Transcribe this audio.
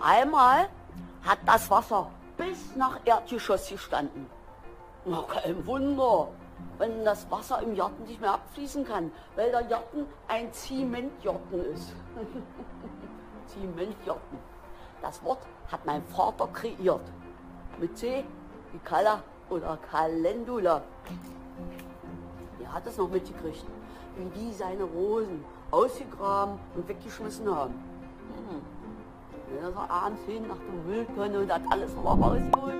Einmal hat das Wasser bis nach Erdgeschoss gestanden. Na, kein Wunder, wenn das Wasser im Garten nicht mehr abfließen kann, weil der Garten ein Zementgarten ist. Zementgarten. Das Wort hat mein Vater kreiert. Mit C wie Kalla oder Kalendula. Er hat es noch mitgekriegt, wie die seine Rosen ausgegraben und weggeschmissen haben. Hm. Dann ist er abends hin nach der Mülltonne und hat alles nochmal rausgeholt